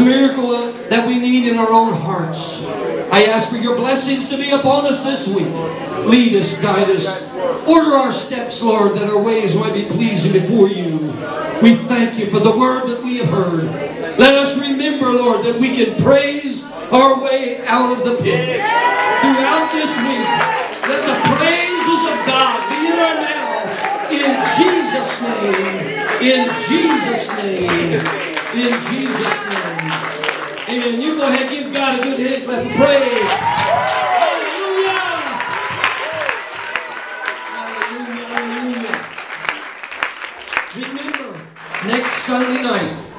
the miracle that we need in our own hearts. I ask for your blessings to be upon us this week. Lead us, guide us. Order our steps, Lord, that our ways might be pleasing before you. We thank you for the word that we have heard. Let us remember, Lord, that we can praise our way out of the pit. Throughout this week, let the praises of God be in our mouth. In Jesus' name. In Jesus' name. In Jesus' name. Amen. You go ahead, give God a good hand clap of praise. Hallelujah. Hallelujah. Hallelujah. Remember, next Sunday night,